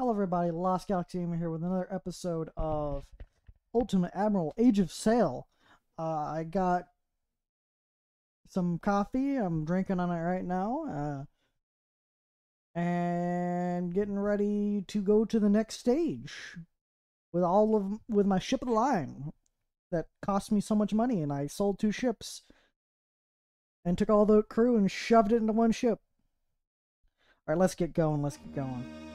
Hello, everybody. Lost Galaxy Gamer here with another episode of Ultimate Admiral Age of Sail. Uh, I got some coffee. I'm drinking on it right now. Uh, and getting ready to go to the next stage with all of with my ship of the line that cost me so much money and I sold two ships and took all the crew and shoved it into one ship. All right, let's get going. Let's get going.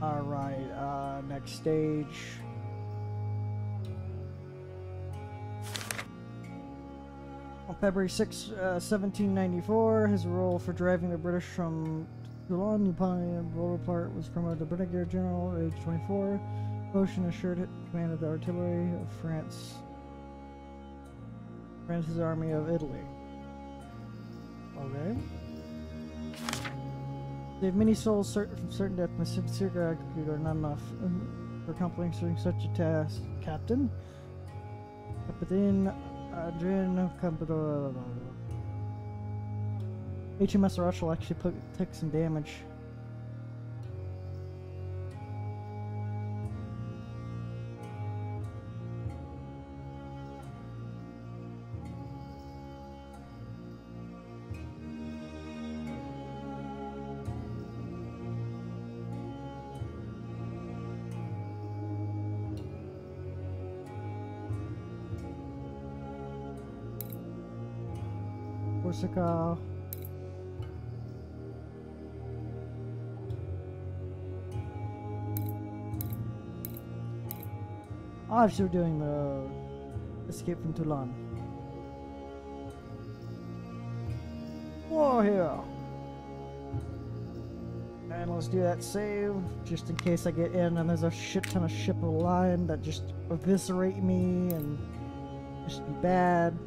All right, uh, next stage. On February 6, uh, 1794, his role for driving the British from Toulon, Upon Bonaparte was promoted to Brigadier General at age 24. Motion assured it command of the artillery of France. France's army of Italy. Okay. Save many souls certain from certain death, my sincere gratitude are not enough um, for accomplishing such a task. Captain? Captain Adrian Campador. HMS Rush will actually put, take some damage. Corsica. Ah, still doing the escape from Toulon. War here. And let's do that save, just in case I get in and there's a shit ton of ship of line that just eviscerate me and just be bad.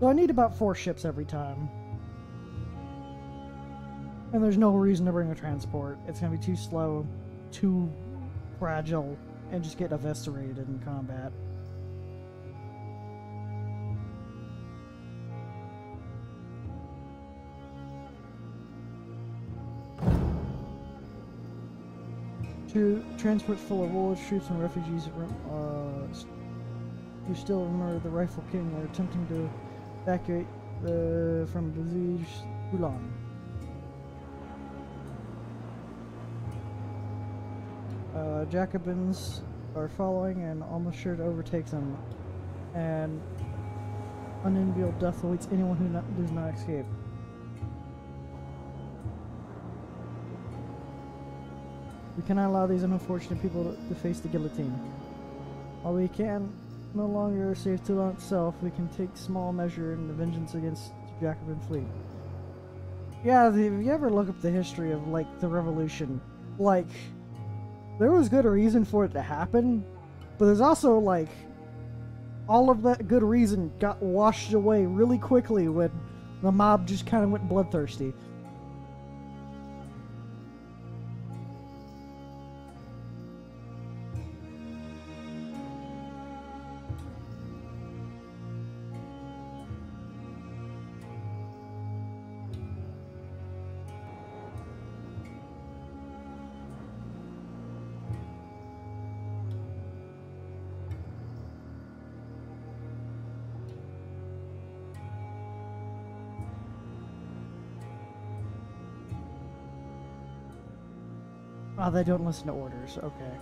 So I need about four ships every time. And there's no reason to bring a transport. It's going to be too slow, too fragile, and just get eviscerated in combat. Two transports full of wounded troops and refugees uh, who still remember the Rifle King are attempting to evacuate the, from besieged Toulon. Uh, Jacobins are following and almost sure to overtake them, and unenviable death awaits anyone who not, does not escape. We cannot allow these unfortunate people to, to face the guillotine. While we can no longer save Toulon itself, we can take small measure in the vengeance against the Jacobin fleet. Yeah, if you ever look up the history of, like, the revolution, like, there was good reason for it to happen, but there's also, like, all of that good reason got washed away really quickly when the mob just kind of went bloodthirsty. They don't listen to orders. Okay.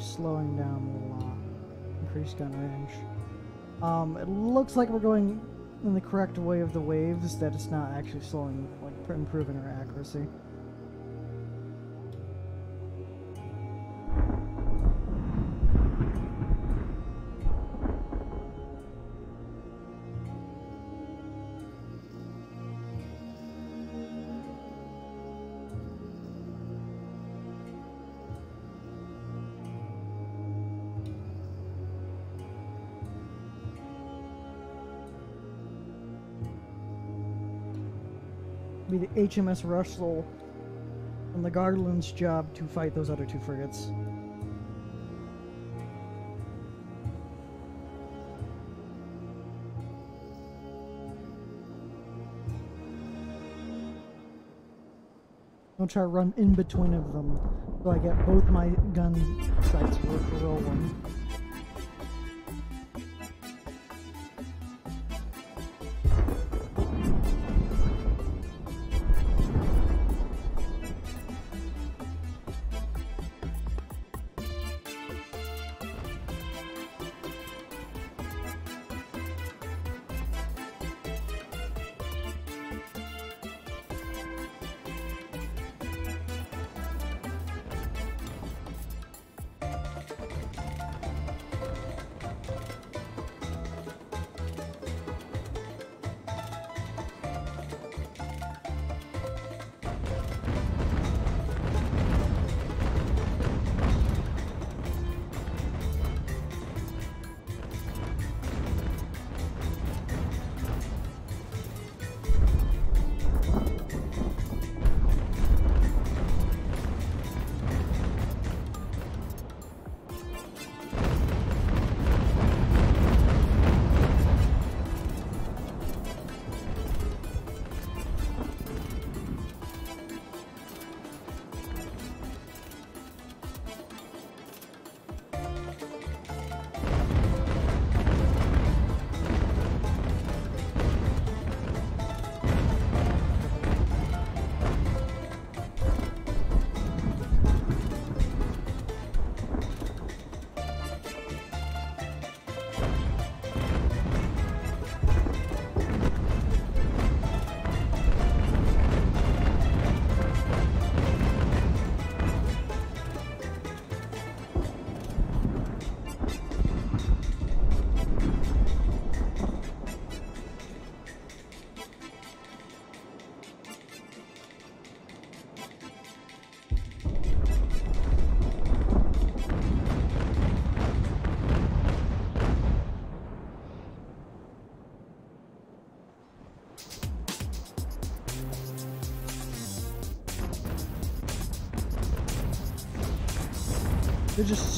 Slowing down a uh, Increased gun range. Um, it looks like we're going in the correct way of the waves, that it's not actually slowing, like improving our accuracy. Be the HMS Russell and the Garland's job to fight those other two frigates. I'll try to run in between of them so I get both my gun sights rolling.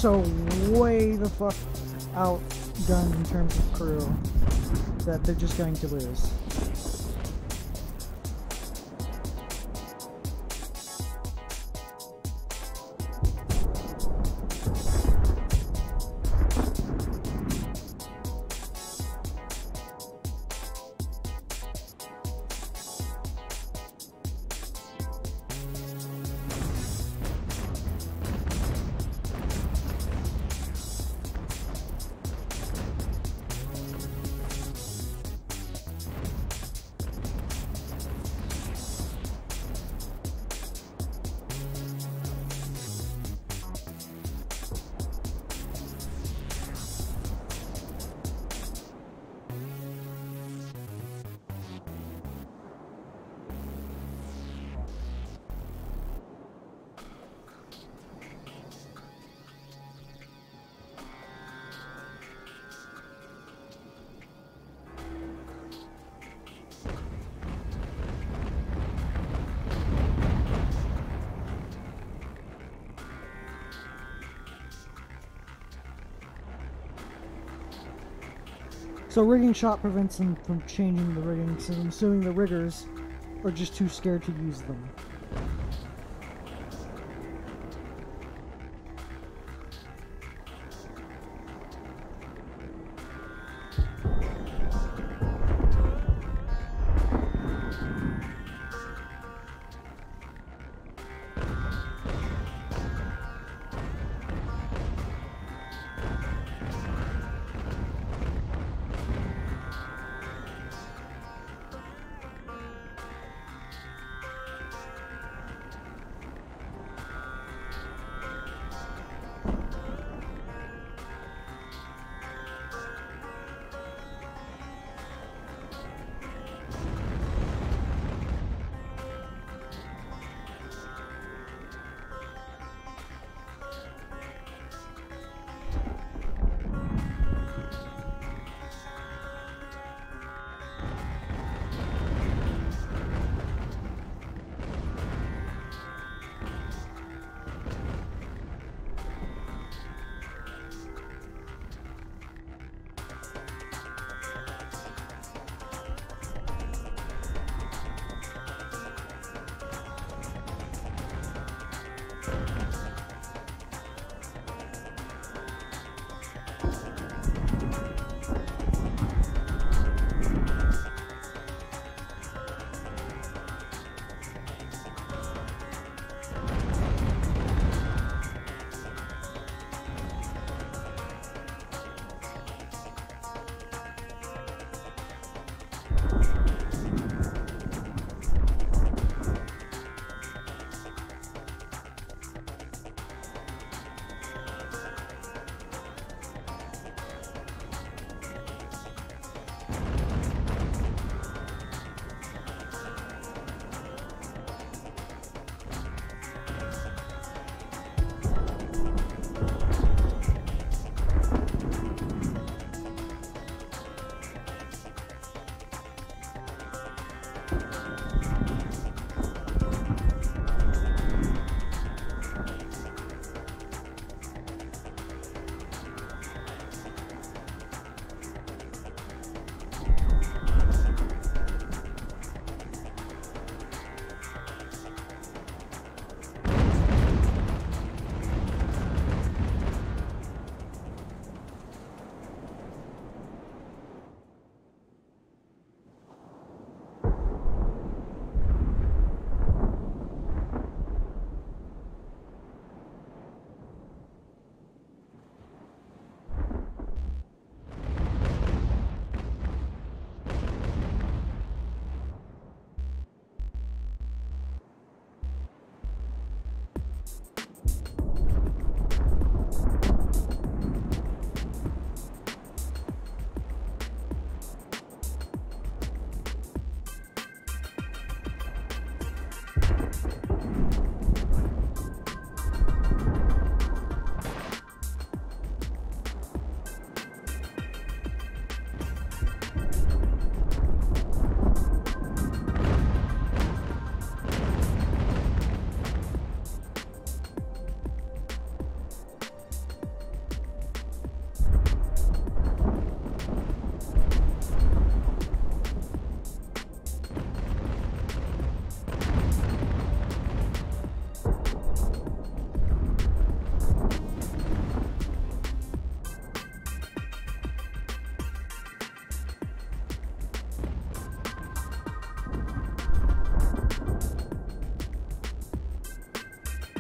So way the fuck outgunned in terms of crew that they're just going to lose. So rigging shot prevents them from changing the rigging, so I'm assuming the riggers are just too scared to use them.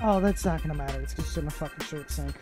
Oh, that's not gonna matter. It's just in a fucking short sink.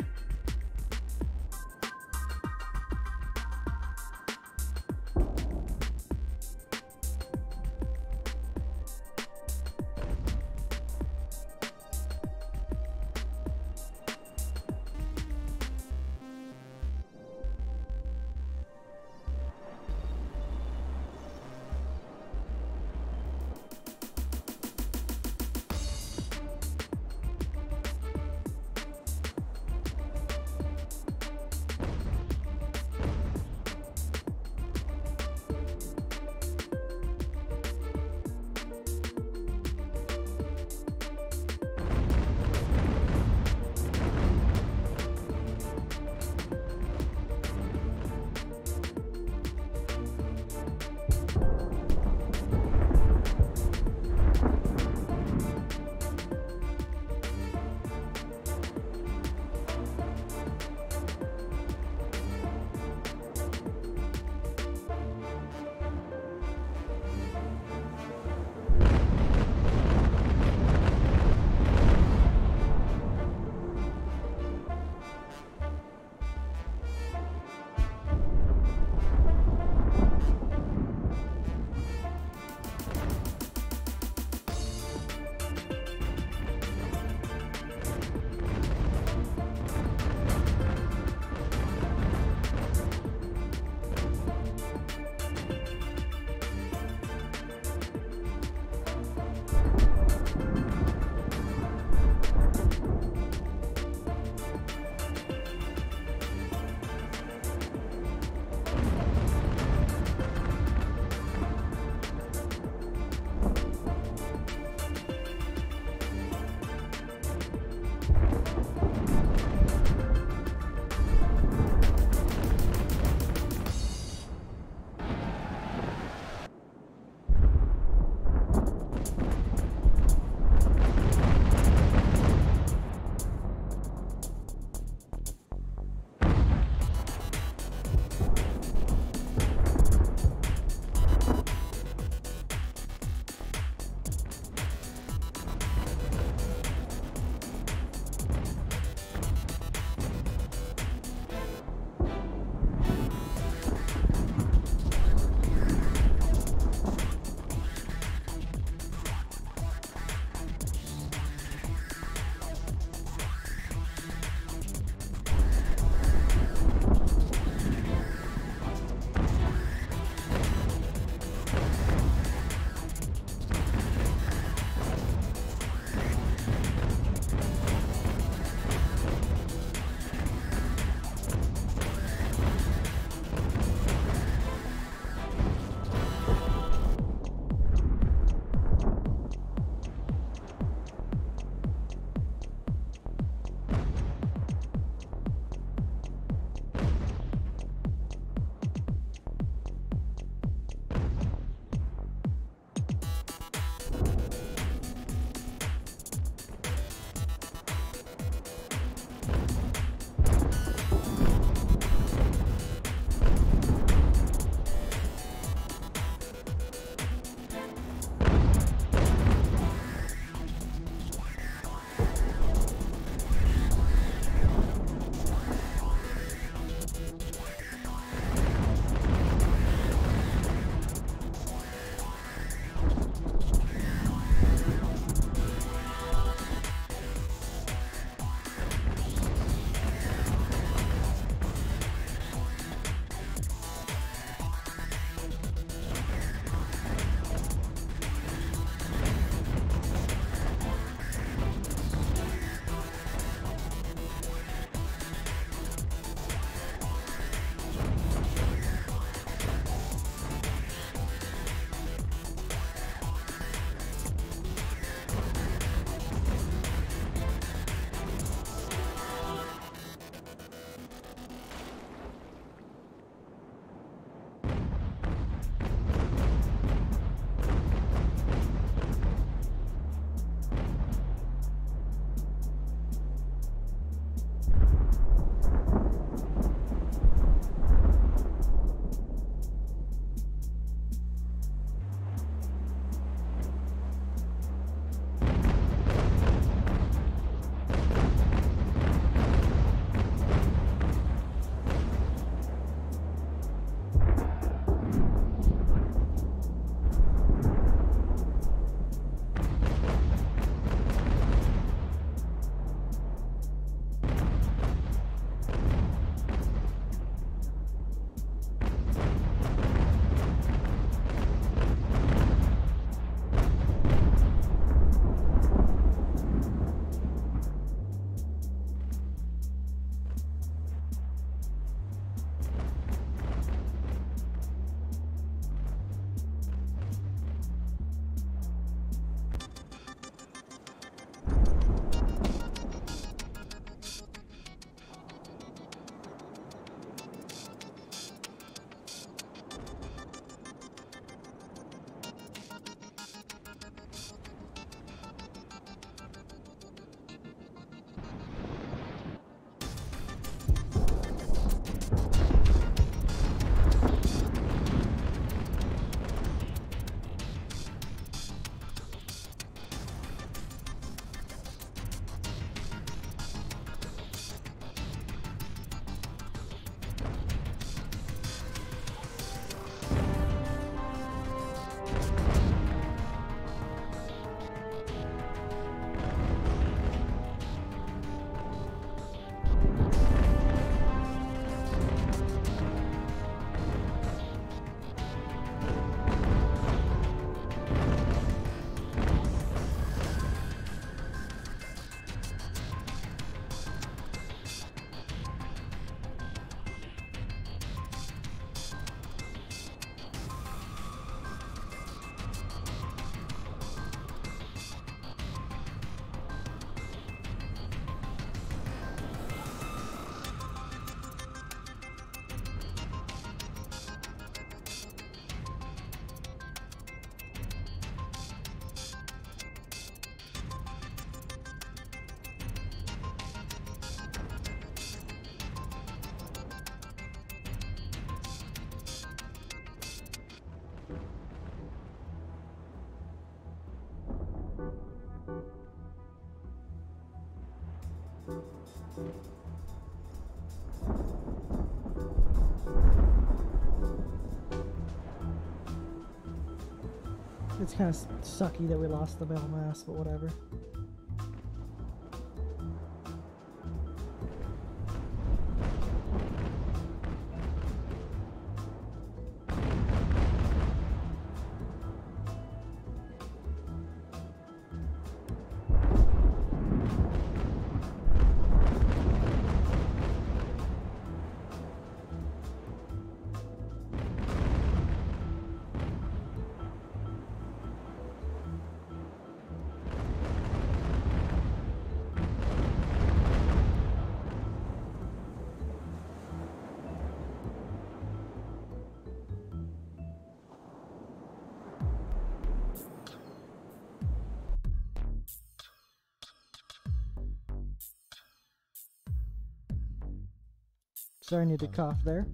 It's kind of sucky that we lost the main mast, but whatever. Sorry, I need to cough there.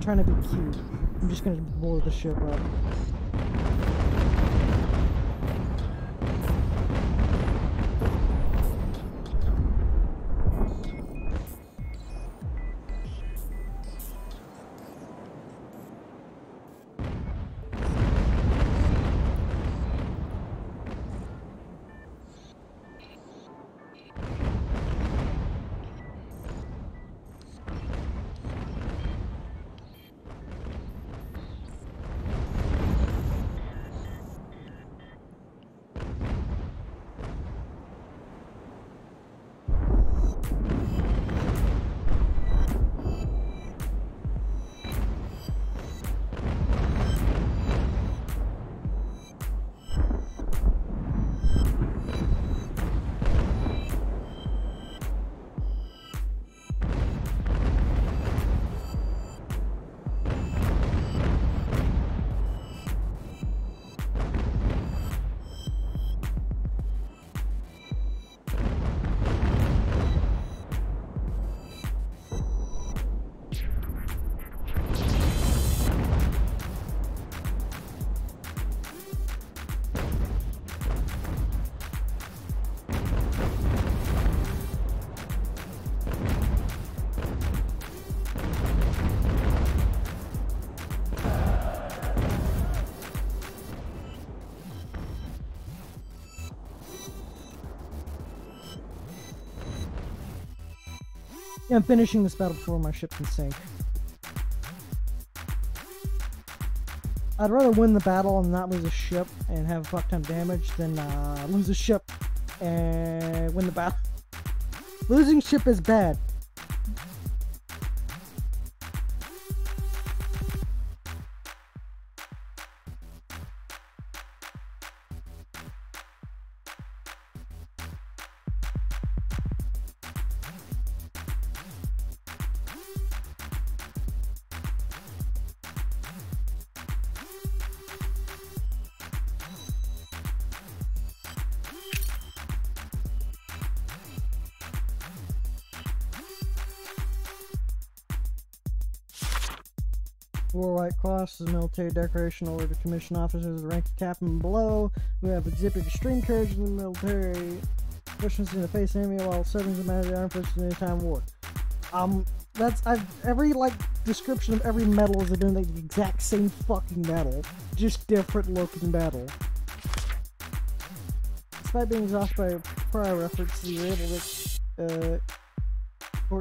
Trying to be cute. I'm just gonna blow the ship up. Yeah, I'm finishing this battle before my ship can sink. I'd rather win the battle and not lose a ship and have a fuck ton damage than uh, lose a ship and win the battle. Losing ship is bad. Military decoration ordered to commission officers with rank of captain below. Who have exhibited extreme courage in the military, proficiency in the face enemy while serving the man of the armed forces in any time war. Um, that's I've every like description of every medal is doing the exact same fucking medal, just different looking medal. Despite being exhausted by prior efforts, you were able to uh,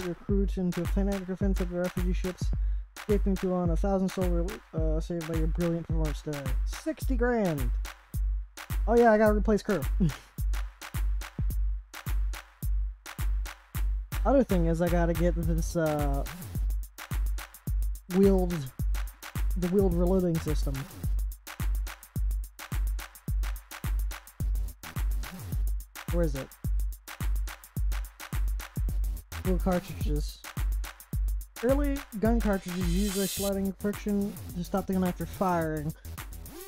your crew into a kinetic defense of the refugee ships escaping Toulon a thousand silver uh, saved by your brilliant performance today. 60 grand! Oh yeah, I gotta replace crew. Other thing is I gotta get this uh, the wheeled reloading system. Where is it? Wheel carriages. Early gun carriages used a sliding friction to stop the gun after firing.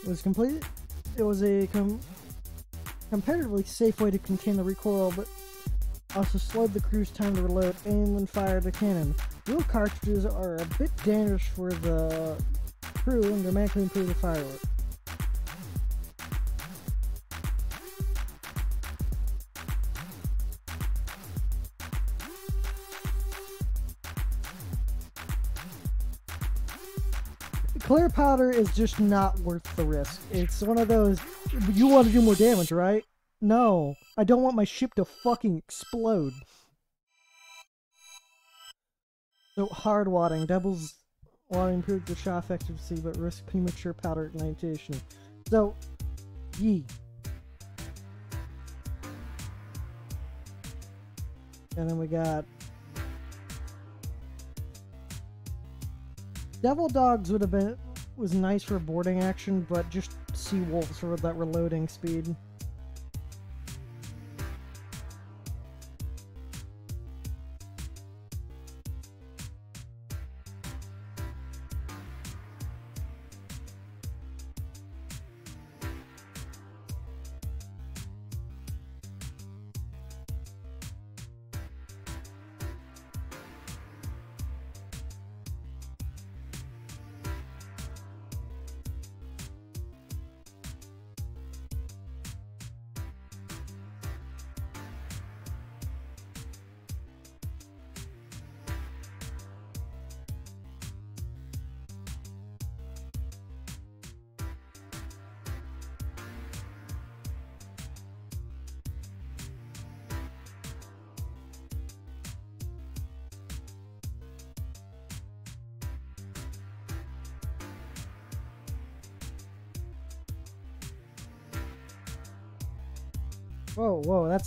It was complete. It was a com comparatively safe way to contain the recoil, but also slowed the crew's time to reload, aim, and fire the cannon. Wheel carriages are a bit dangerous for the crew and dramatically improve the firework. Clear powder is just not worth the risk. It's one of those, you want to do more damage, right? No, I don't want my ship to fucking explode. So, hard wadding. Doubles wadding improves the shot efficiency, but risk premature powder ignition. So, ye. And then we got Devil Dogs would have been was nice for boarding action, but just Sea Wolves for that reloading speed.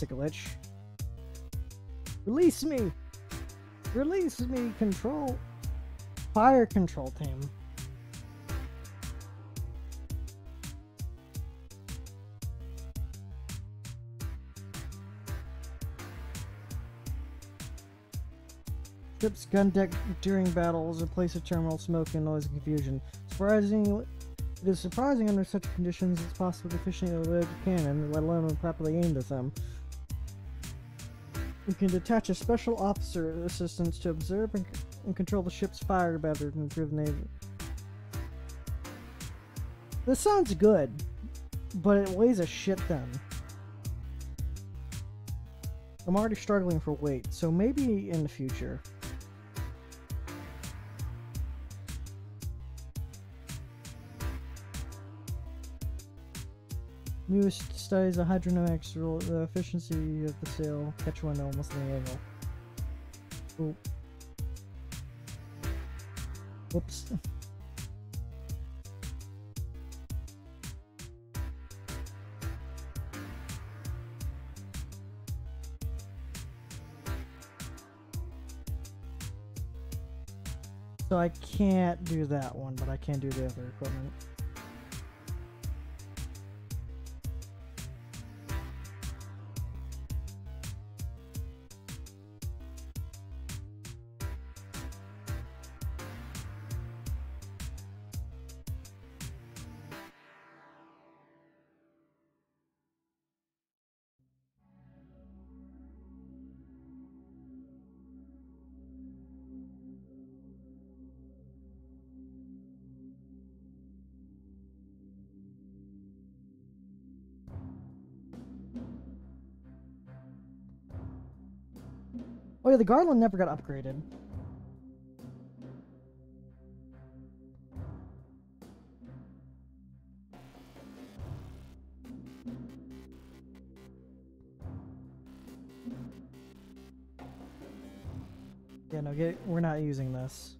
A glitch. Release me! Release me, control. Fire control team. Ship's gun deck during battles, a place of terminal smoke and noise and confusion. Surprisingly, it is surprising under such conditions it's possible to efficiently load a cannon, let alone properly aimed at them. We can detach a special officer assistance to observe and, and control the ship's fire better to the navy. This sounds good, but it weighs a shit ton. I'm already struggling for weight, so maybe in the future. Newest studies of hydrodynamics rule the efficiency of the sail catch one almost any angle. Oop. Whoops. So I can't do that one, but I can do the other equipment. The Garland never got upgraded. Yeah, no, get, we're not using this.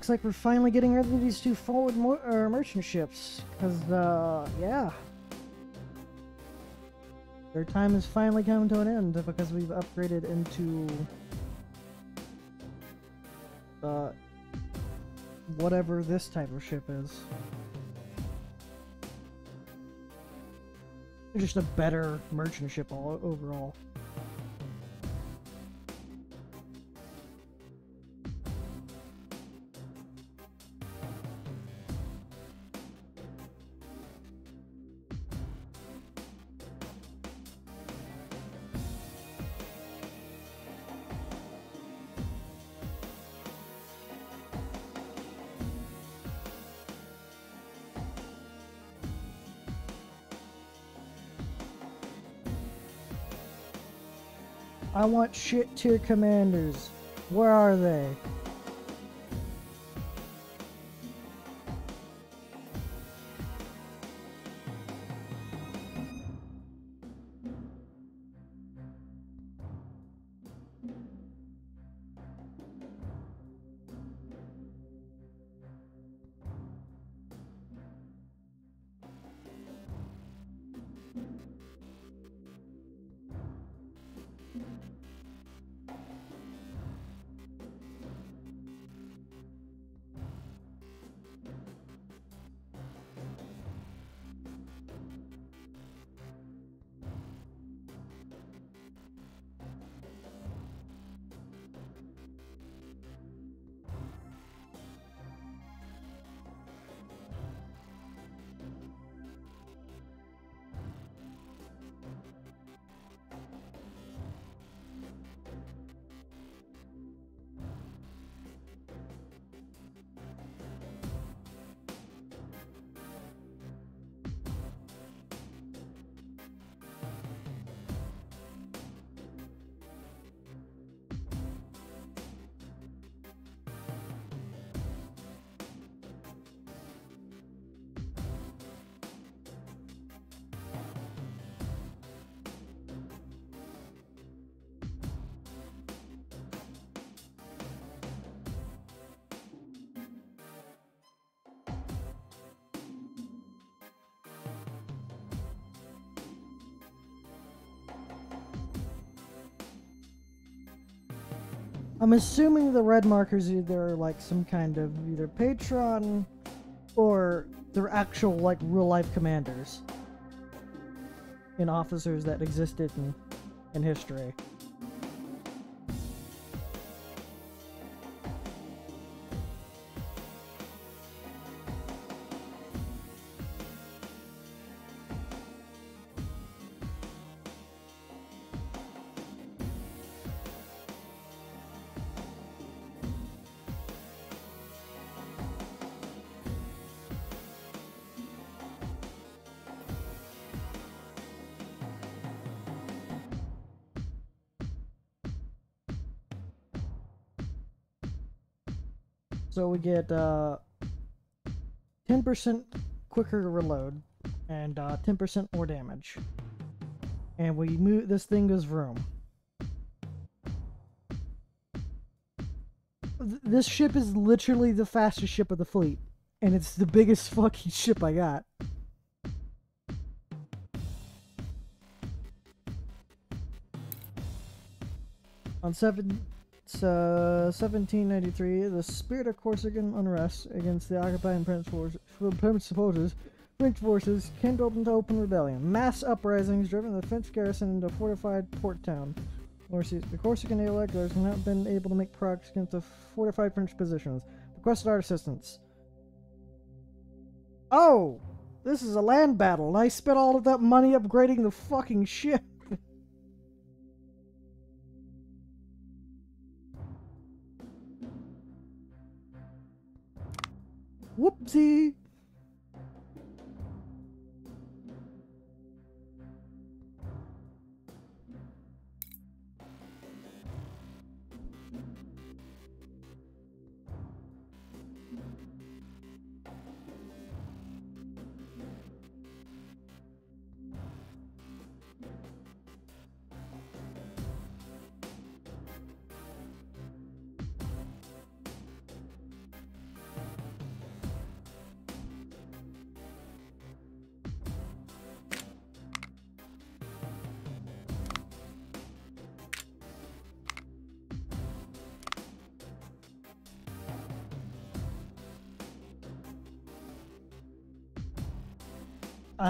Looks like we're finally getting rid of these two forward uh, merchant ships. Because, uh, yeah. Their time is finally coming to an end because we've upgraded into uh, whatever this type of ship is. Just a better merchant ship all overall. I want shit tier commanders. Where are they? I'm assuming the red markers either like some kind of either patron or they're actual like real life commanders and officers that existed in, in history. Get uh, 10% quicker reload and uh, 10% more damage. And we move this thing goes vroom. Th- This ship is literally the fastest ship of the fleet, and it's the biggest fucking ship I got. On seven, uh, 1793, the spirit of Corsican unrest against the occupying French forces, French forces, French forces kindled into open rebellion. Mass uprisings driven the French garrison into fortified port town. The Corsican electors have not been able to make progress against the fortified French positions. Requested our assistance. Oh! This is a land battle, and I spent all of that money upgrading the fucking ship. Whoopsie!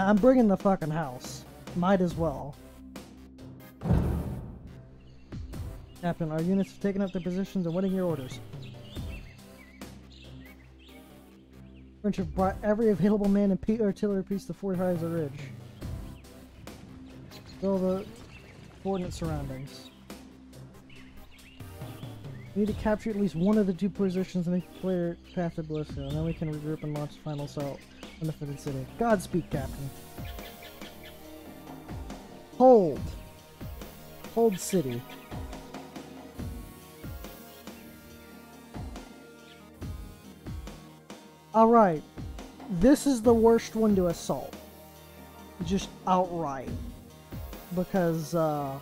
I- I'm bringing the fucking house. Might as well. Captain, our units have taken up their positions and waiting your orders. French have brought every available man and artillery piece to fortify the ridge. Fill the coordinate surroundings. We need to capture at least one of the two positions and make clear path to Ballista, and then we can regroup and launch the final assault defended city. Godspeed, Captain. Hold. Hold city. Alright. This is the worst one to assault. Just outright. Because, uh...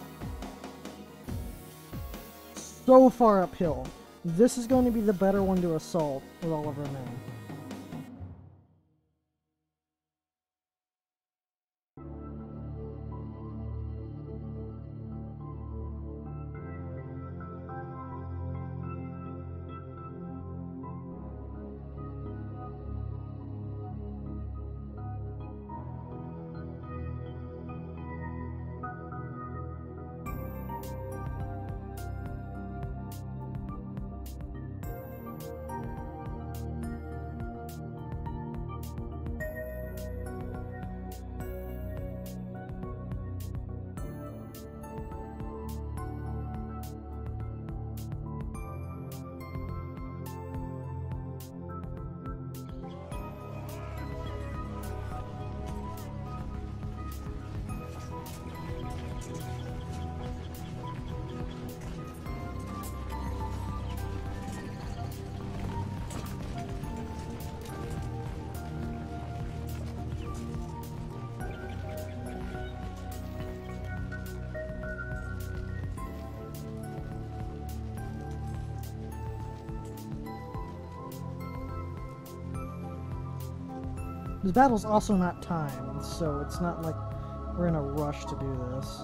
So far uphill. This is going to be the better one to assault with all of our men. This battle's also not timed, so it's not like we're in a rush to do this.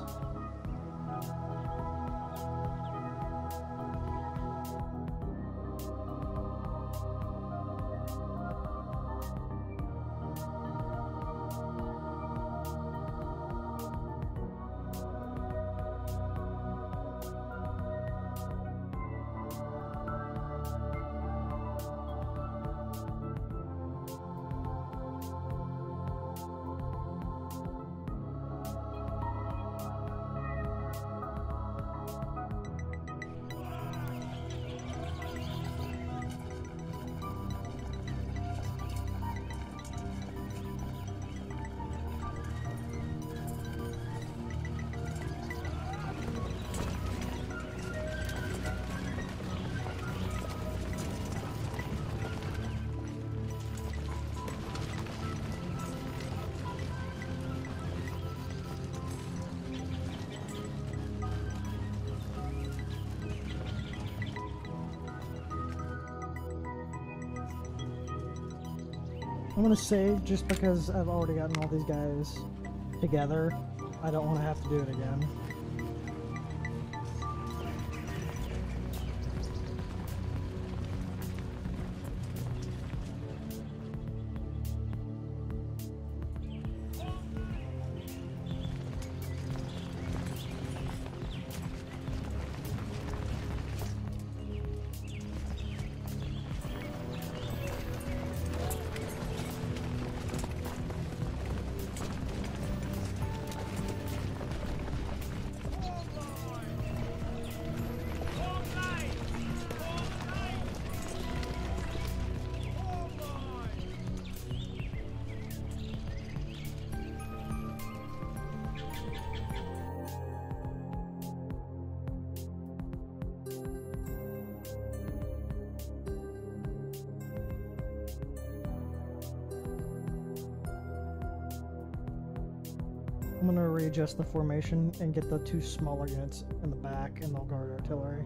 Gonna save just because I've already gotten all these guys together. I don't want to have to do it again. Readjust the formation and get the two smaller units in the back and they'll guard artillery.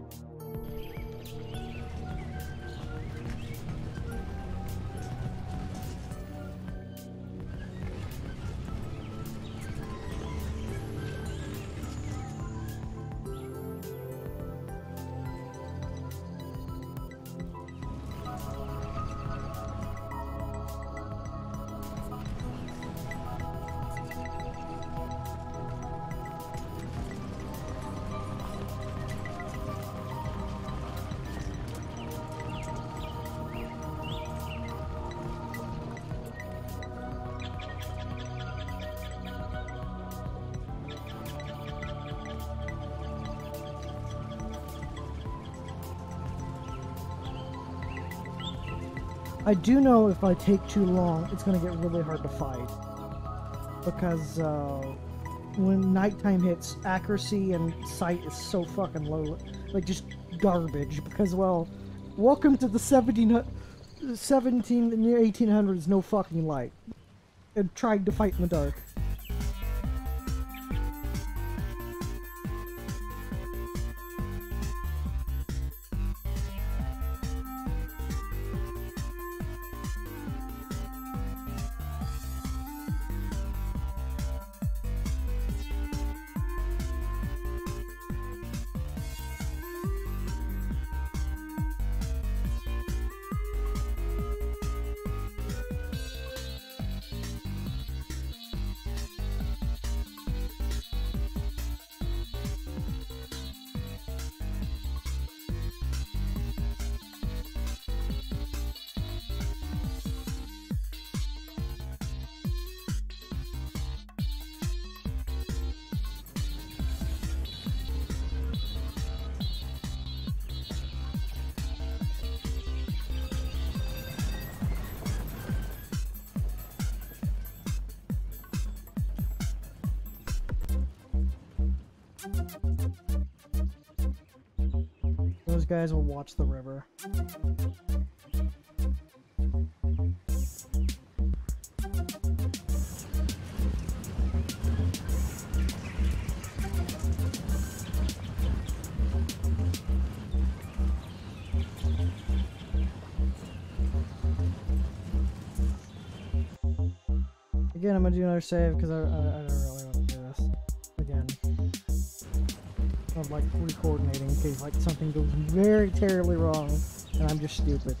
I do know if I take too long, it's gonna get really hard to fight. Because uh, when nighttime hits, accuracy and sight is so fucking low. Like, just garbage. Because, well, welcome to the 17, 17 near 1800s, no fucking light. And trying to fight in the dark. Guys will watch the river. Again, I'm gonna do another save because I, I, I Like re-coordinating in case like something goes very terribly wrong and I'm just stupid.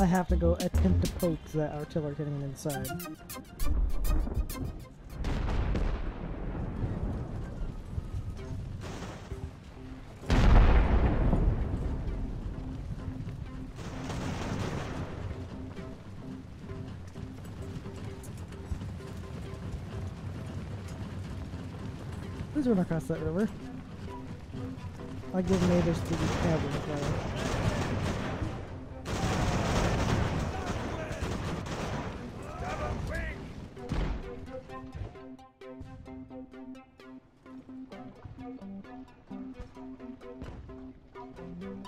I have to go attempt to poke that artillery hitting inside. Please run across that river. I give natives to the cabin player.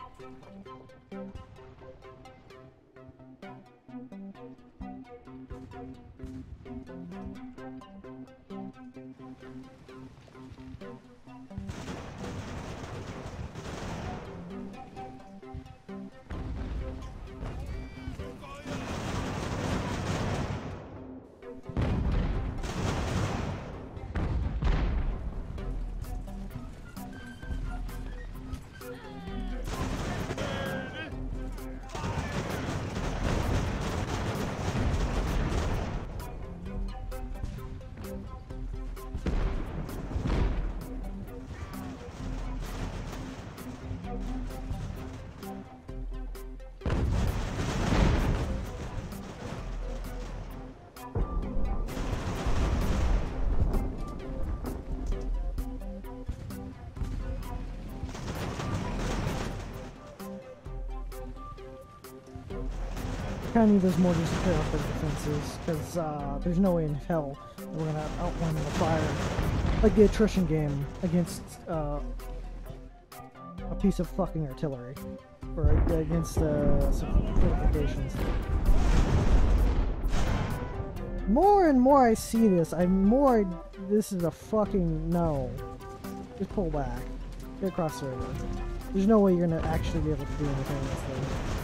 Of need those mortars to clear up their defenses, because uh, there's no way in hell we're gonna outrun the fire like the attrition game against uh, a piece of fucking artillery, or against uh, some fortifications. More and more I see this, I'm more. This is a fucking no. Just pull back. Get across the river. There's no way you're gonna actually be able to do anything with this thing.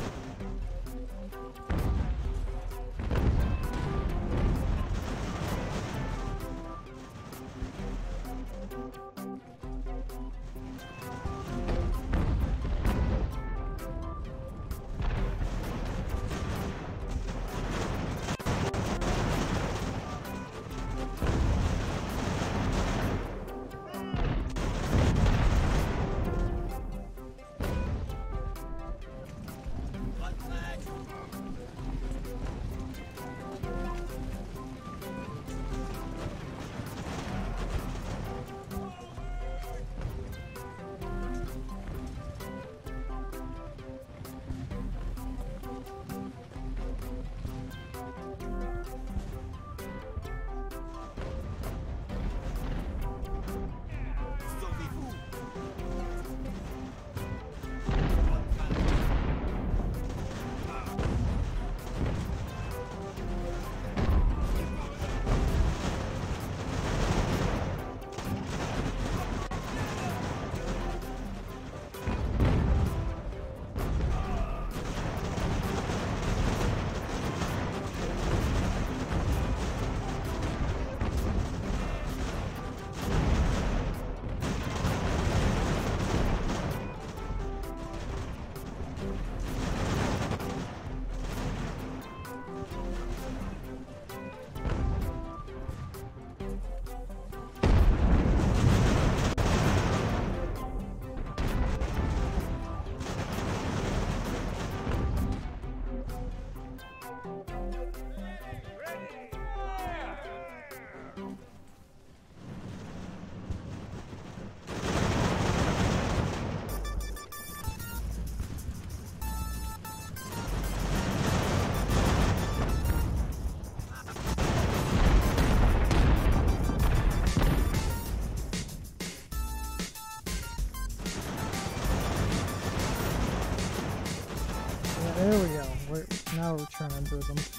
We're, now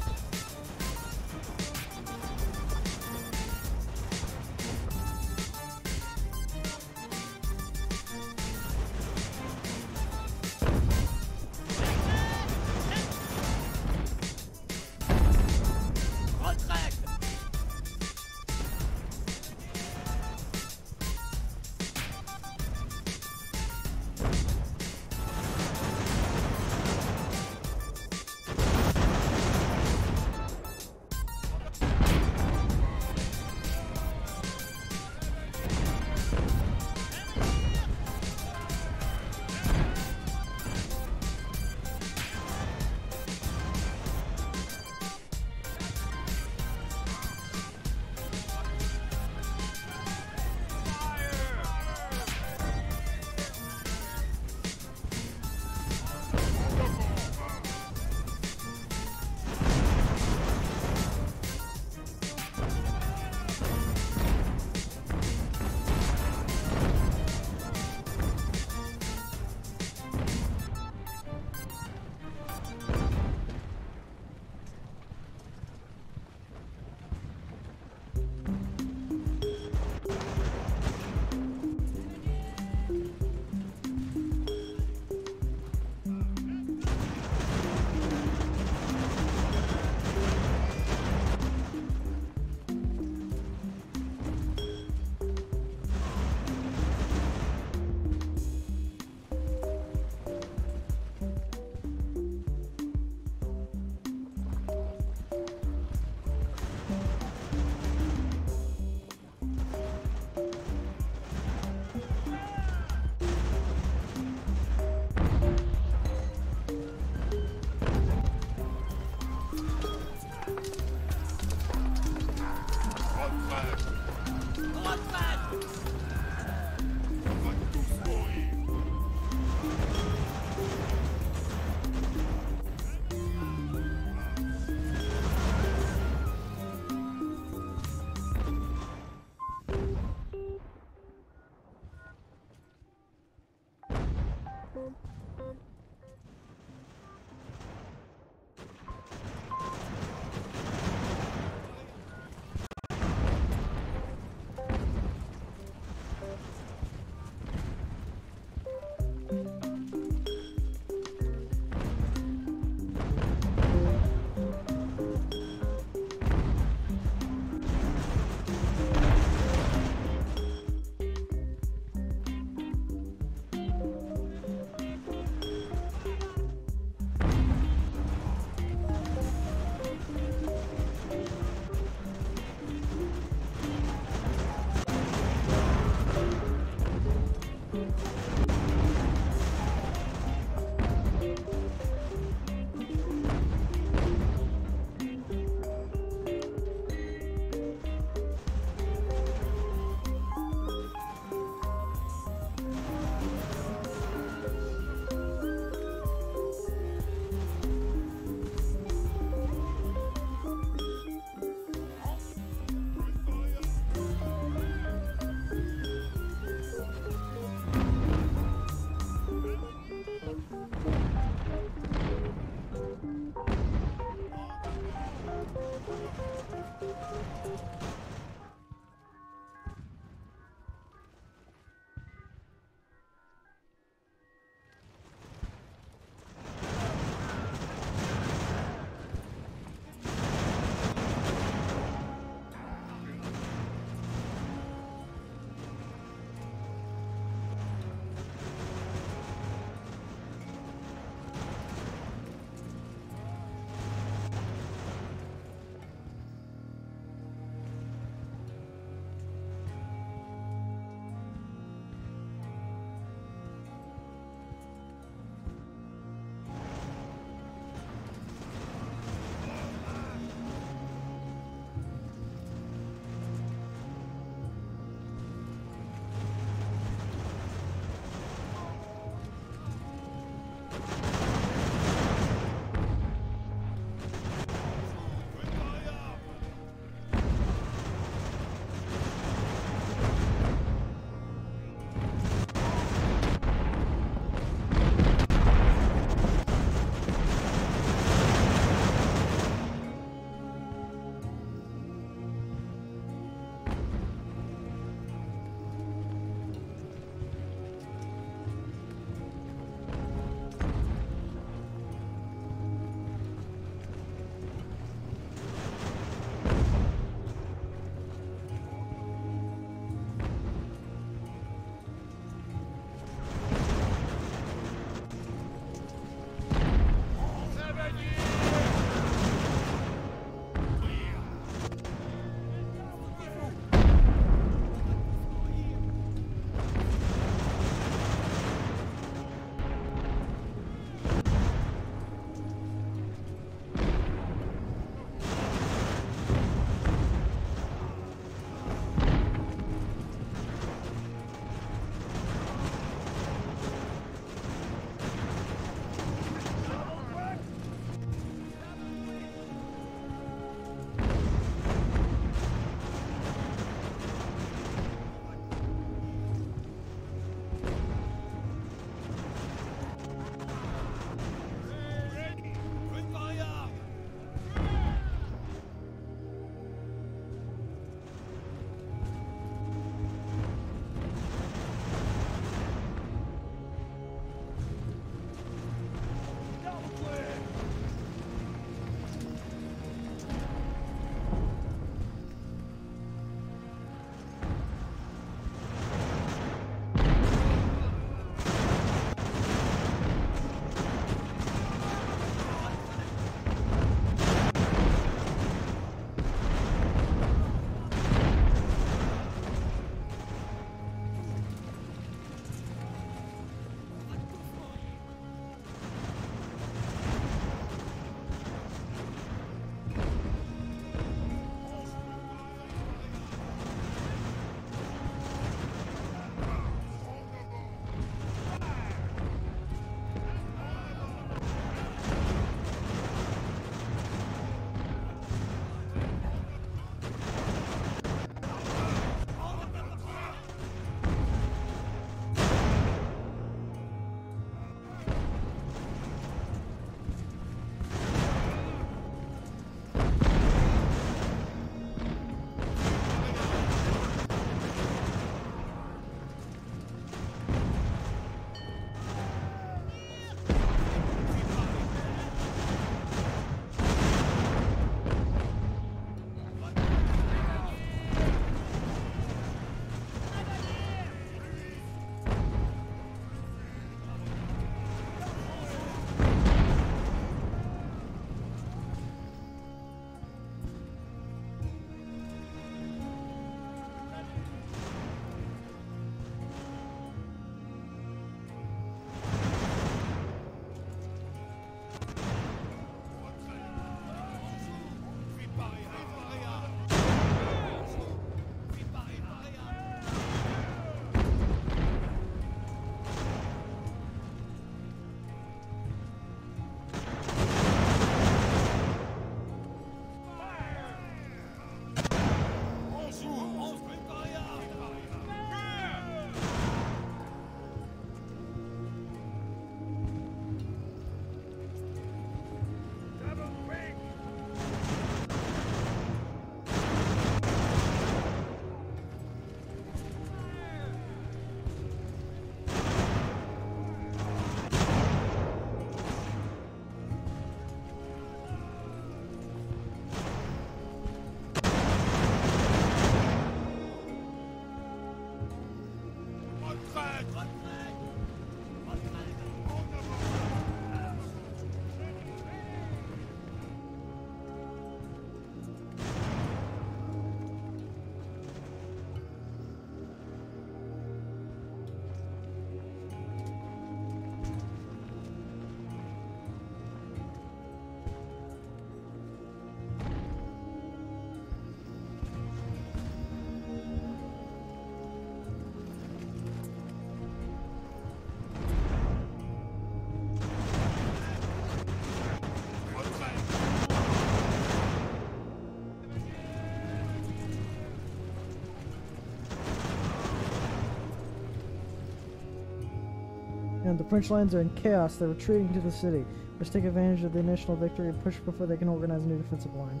the French lines are in chaos. They're retreating to the city. Let's take advantage of the initial victory and push before they can organize a new defensive line.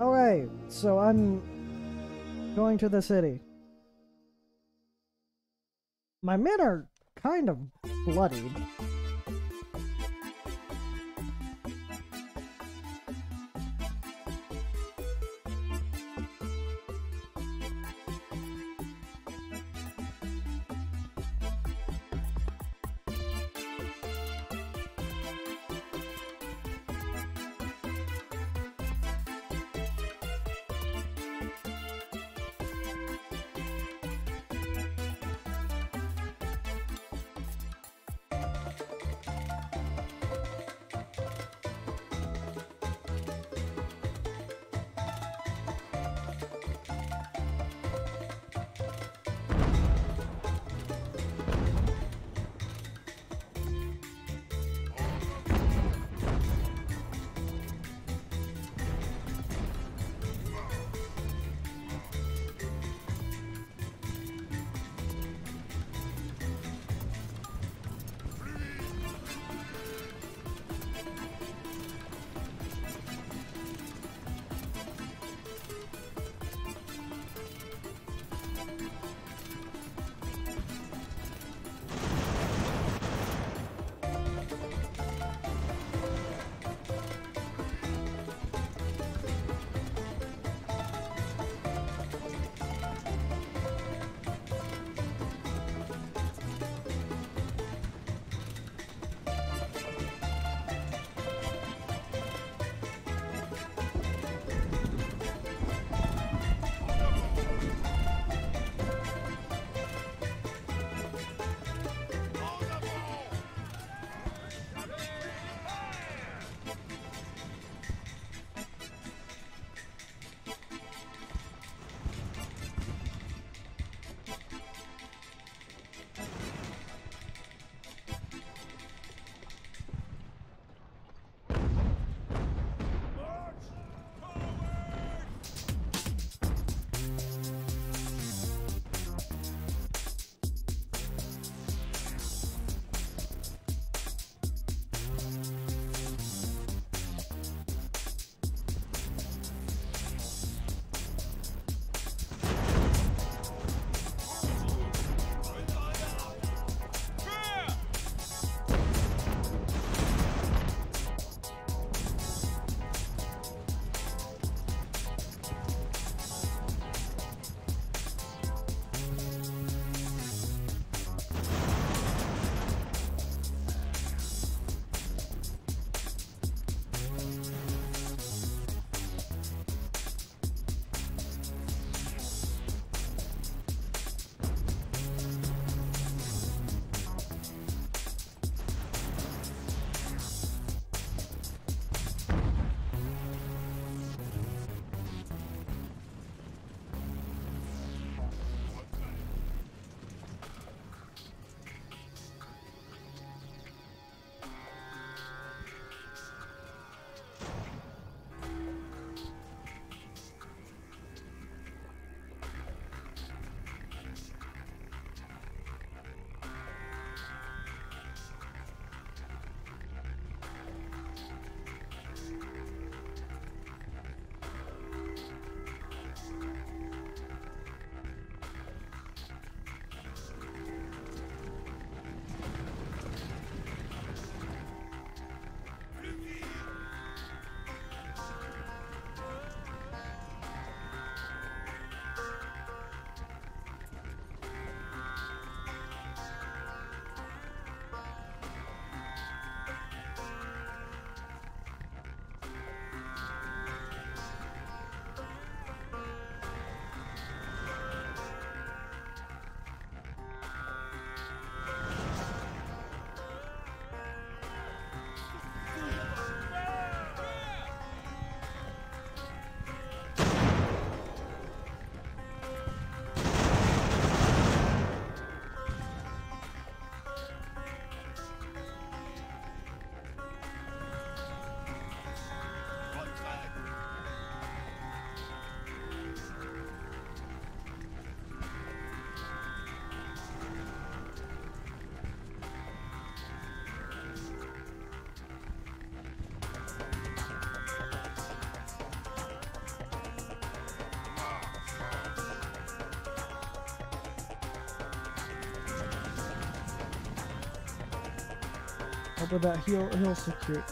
Alright, so I'm going to the city. My men are kind of bloodied. Hopefully that heal he'll secure.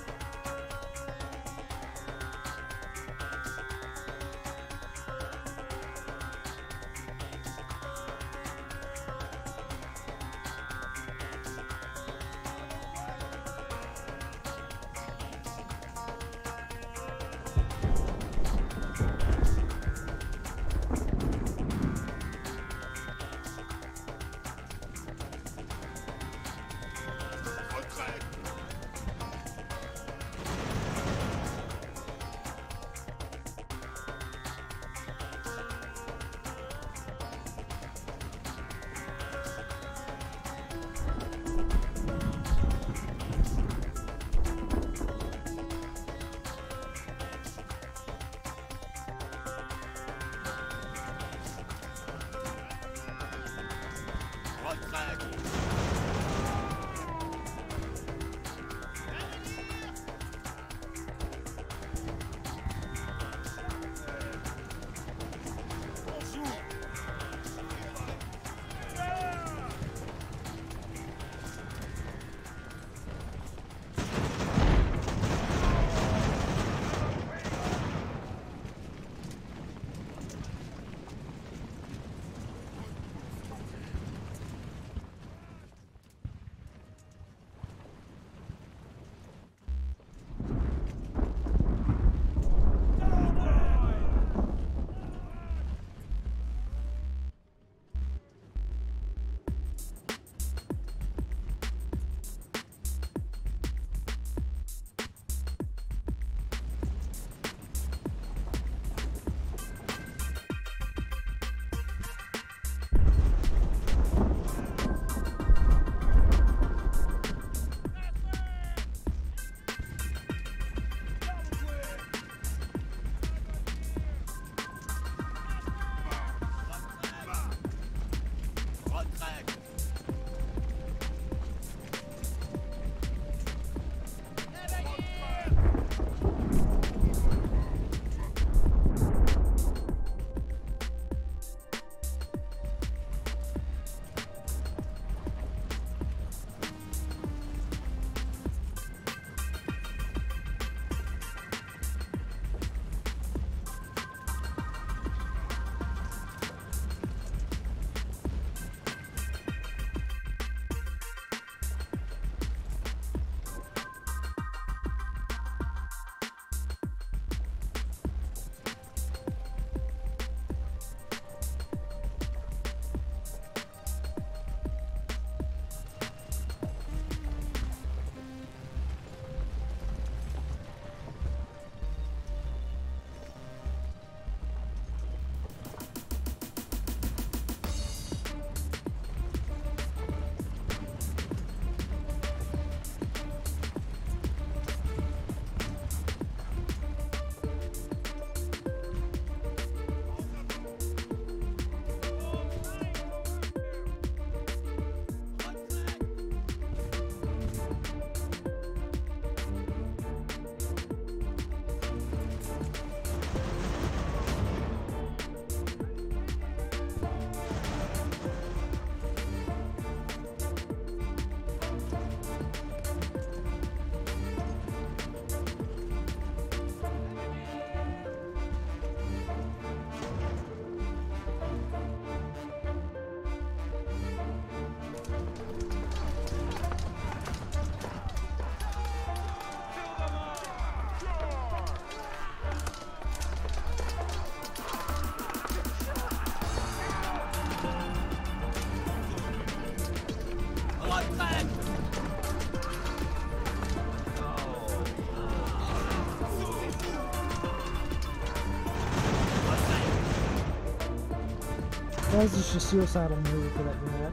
That was just a suicidal move for that unit.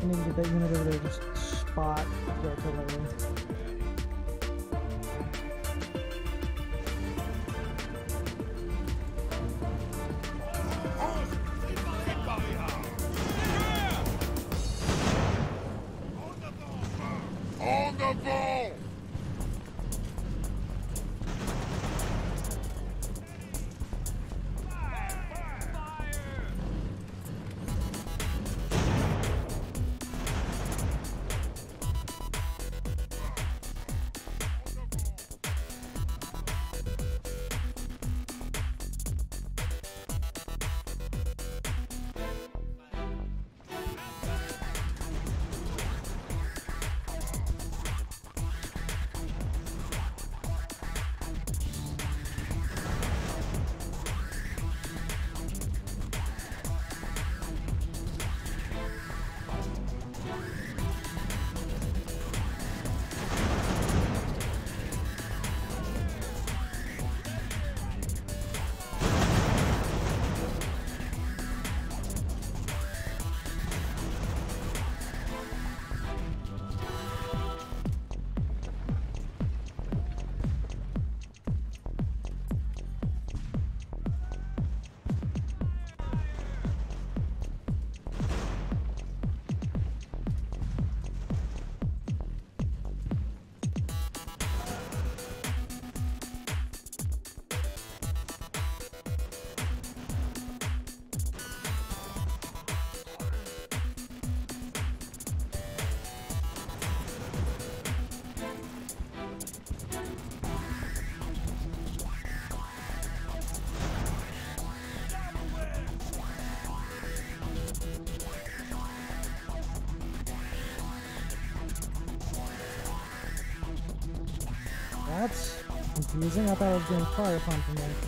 I need to get that unit over there just spot the artillery. En I thought it was getting fire pumped me.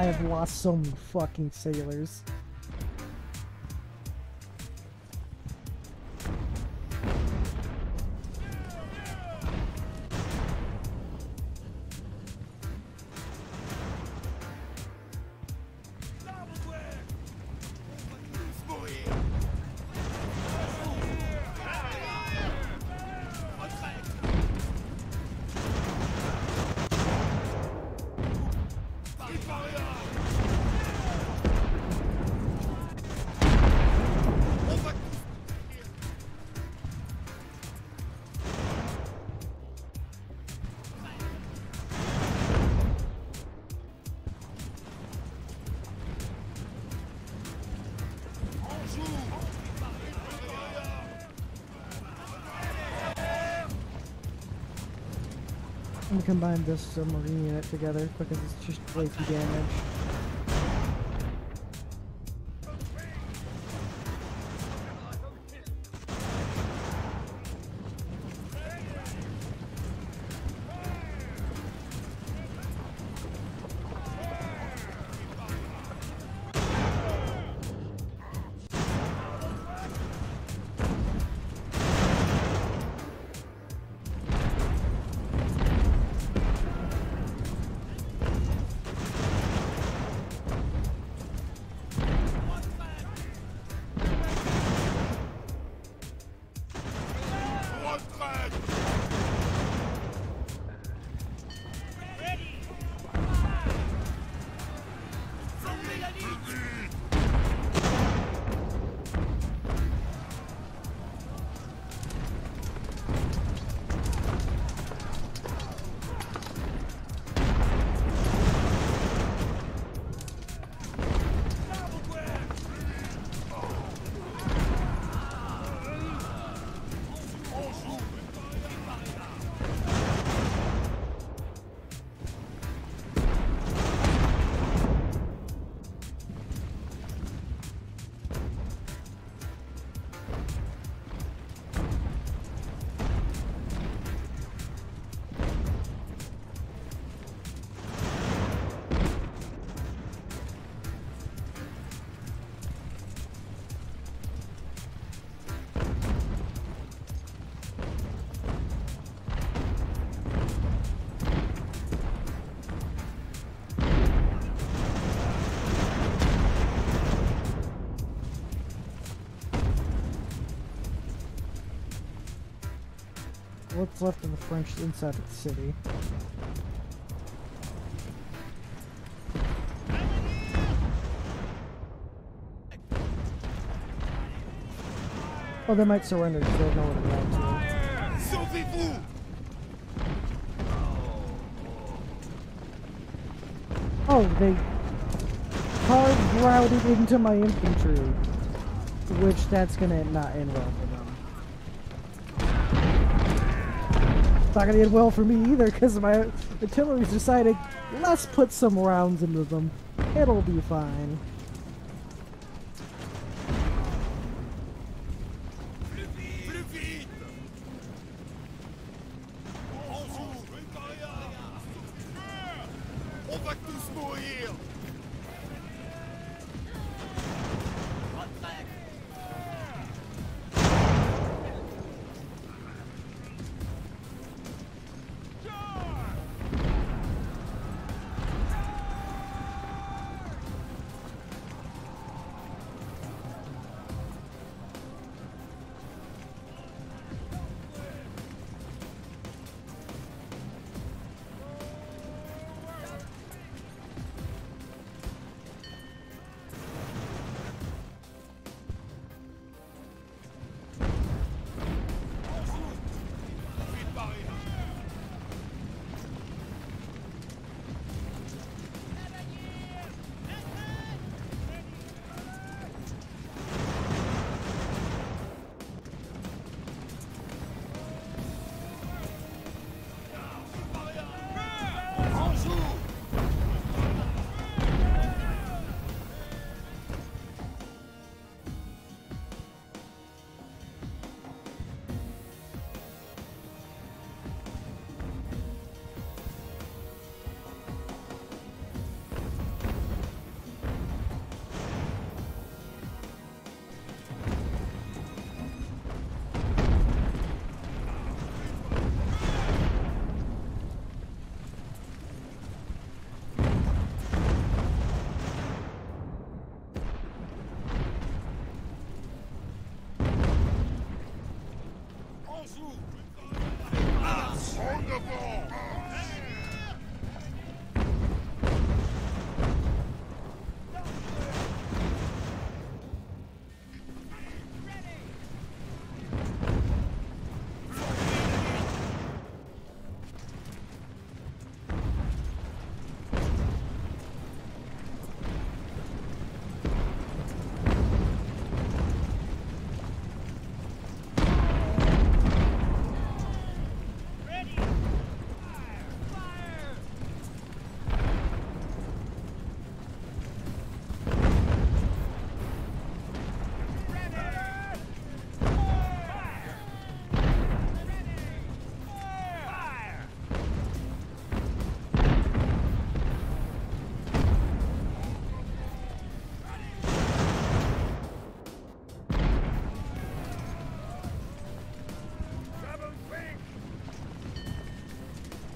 I have lost so many fucking sailors. Combine this submarine unit together because it's just way too French inside the city? Oh, they might surrender because they have nowhere to to. Oh, they hard routed into my infantry. Which that's gonna not end well Not gonna end well for me either because my artillery's decided let's put some rounds into them. It'll be fine.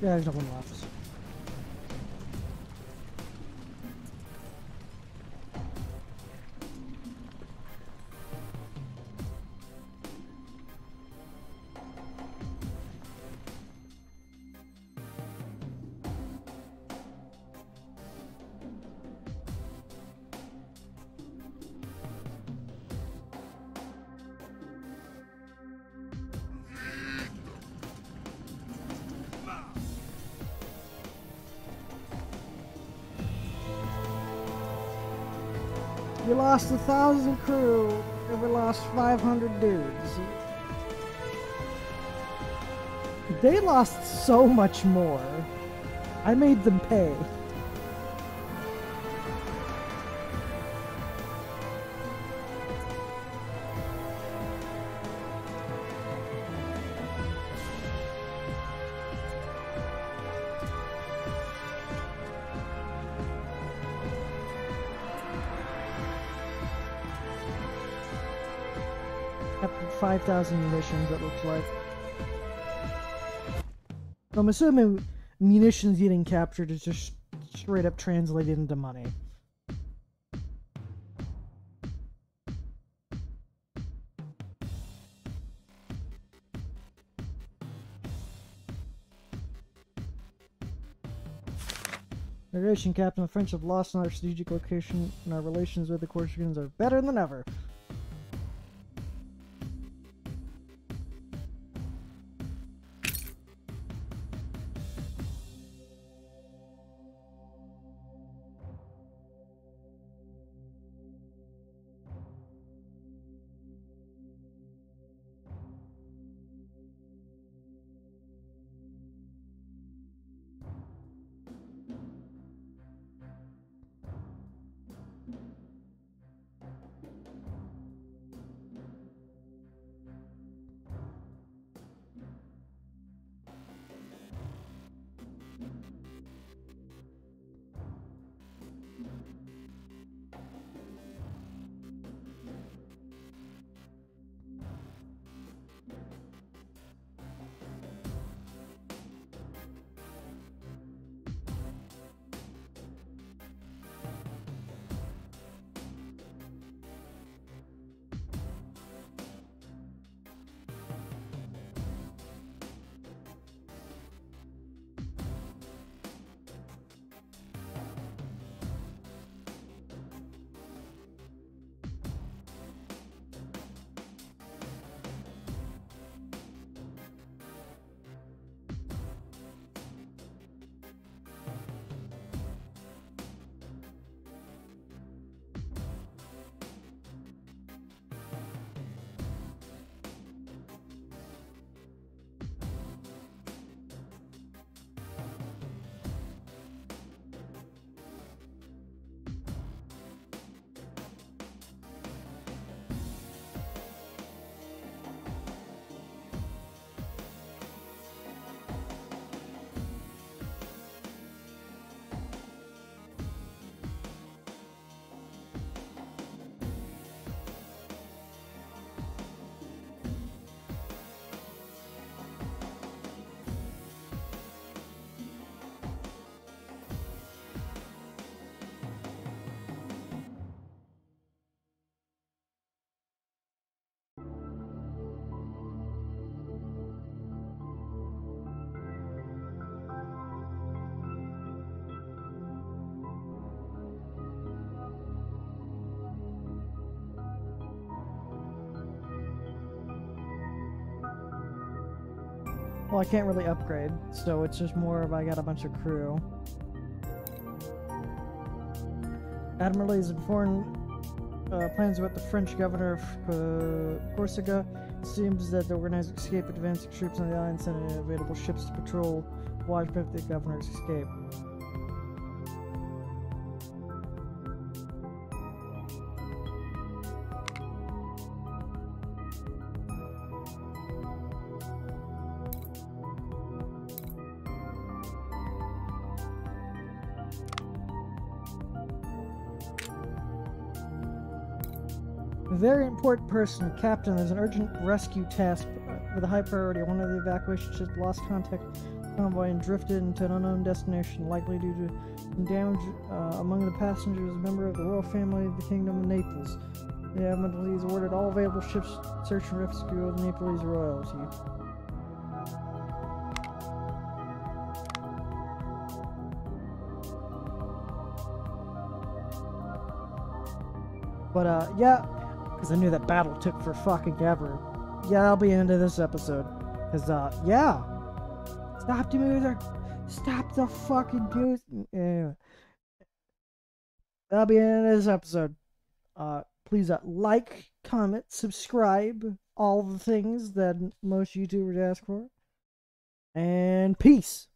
Yeah, there's no one left. We lost a thousand crew, and we lost 500 dudes. They lost so much more. I made them pay. 5,000 munitions, it looks like. I'm assuming munitions getting captured is just straight up translated into money. Narration Captain, the French have lost on our strategic location, and our relations with the Corsicans are better than ever. Well, I can't really upgrade, so it's just more of I got a bunch of crew. Admiralties and foreign uh, plans about the French governor of uh, Corsica. It seems that the organized escape advancing troops on the island sending available ships to patrol watch prevent the governor's escape. Important person, Captain. There's an urgent rescue task uh, with a high priority. One of the evacuation ships lost contact convoy and drifted into an unknown destination, likely due to damage uh, among the passengers. A member of the royal family of the Kingdom of Naples. The Admiralties ordered all available ships search and rescue the Naples royalty. But uh, yeah, because I knew that battle took for fucking ever. Yeah, that'll be end of this episode. Cause uh, yeah, stop the music, stop the fucking music. Yeah. That'll be end of this episode. Uh, please uh, like, comment, subscribe, all the things that most YouTubers ask for. And peace.